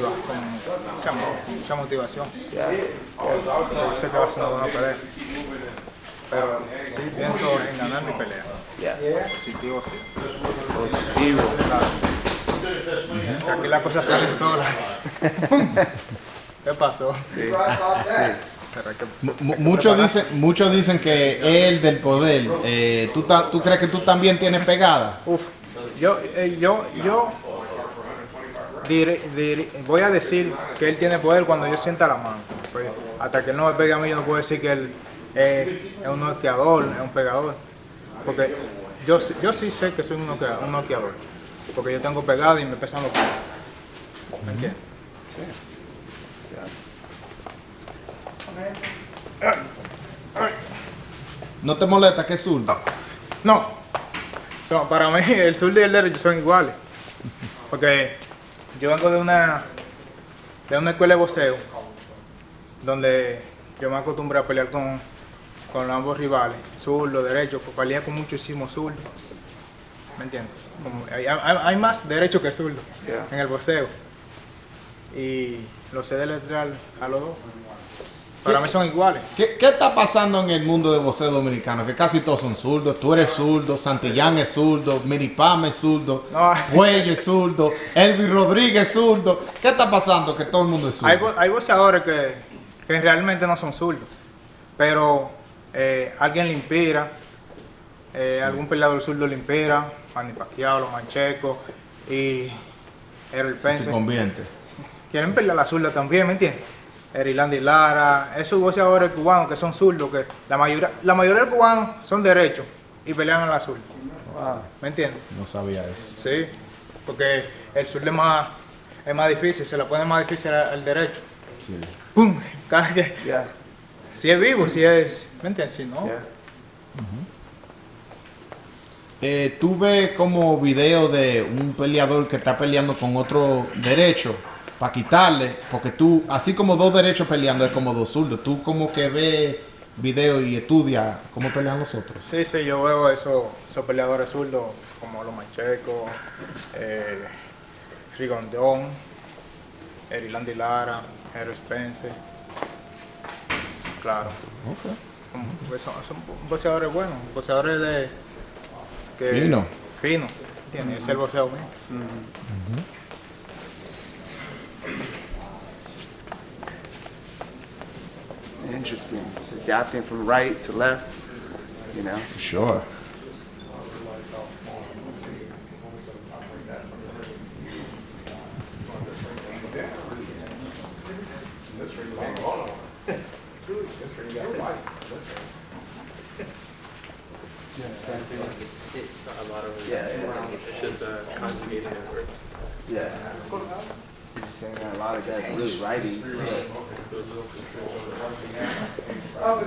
motiva, con mucha, mucha motivación. Yeah. Yo sé que va a ser una buena pelea. Pero sí pienso en ganar mi pelea. Yeah. Positivo, sí. Positivo. Aquí las cosas salen solas. ¿Qué pasó? Sí. Muchos dicen, muchos dicen que él del poder. eh, ¿tú, ta- ¿Tú crees que tú también tienes pegada? Uf, yo, eh, yo, yo voy a decir que él tiene poder cuando yo sienta la mano. Pues, hasta que él no me pegue a mí, yo no puedo decir que él eh, es un noqueador, es un pegador. Porque yo, sí- yo sí sé que soy un noqueador, un noqueador. Porque yo tengo pegada y me pesan los pies. ¿Me entiendes? ¿No te molesta que es zurdo? No. So, para mí el zurdo y el derecho son iguales. Porque yo vengo de una de una escuela de boxeo donde yo me acostumbré a pelear con, con ambos rivales, zurdo, derecho, pues peleé con muchísimos zurdos. ¿Me entiendes? Como hay, hay- hay más derecho que zurdo Yeah. en el boxeo. Y lo sé deletrear a los dos. Para mí son iguales. ¿Qué, qué está pasando en el mundo de boxeo dominicano? Que casi todos son zurdos. Tú eres zurdo, Santillán es zurdo, Minipam es zurdo, No. Puey es zurdo, Elvis Rodríguez es zurdo. ¿Qué está pasando? Que todo el mundo es Hay, zurdo. bo- hay boxeadores que, que realmente no son zurdos, pero eh, alguien le inspira, eh, algún peleador zurdo le inspira, Manny Pacquiao, los Manchecos y Errol Se Pence. convierte. Quieren pelear la zurda también, ¿me entiendes? Erilandi Lara, esos boxeadores cubanos que son zurdos, que la mayoría, la mayoría de cubanos son derechos y pelean a la zurda, Wow. ¿me entiendes? No sabía eso. Sí, porque el zurdo es más, es más difícil, se le pone más difícil al, al derecho. Sí. ¡Pum! Cada que, Yeah. Si es vivo, si es. ¿Me entiendes? Si no. Yeah. Eh, tuve como video de un peleador que está peleando con otro derecho para quitarle, porque tú, así como dos derechos peleando, es como dos zurdos. Tú como que ves video y estudias cómo pelean los otros. Sí, sí, yo veo esos, esos peleadores zurdos como los Manchecos, eh, Rigondón, Erilandi Lara, Hero Spence. Claro. Como- pues son, son boxeadores buenos, boxeadores de. que- Fino. Fino. ¿Entiendes? Es el boxeo mío. Interesting. Adapting from right to left. You know. Sure. It's a lot of Yeah, yeah. It's just uh, conjugating the words. Yeah. You're just saying that a lot of guys are really Oh,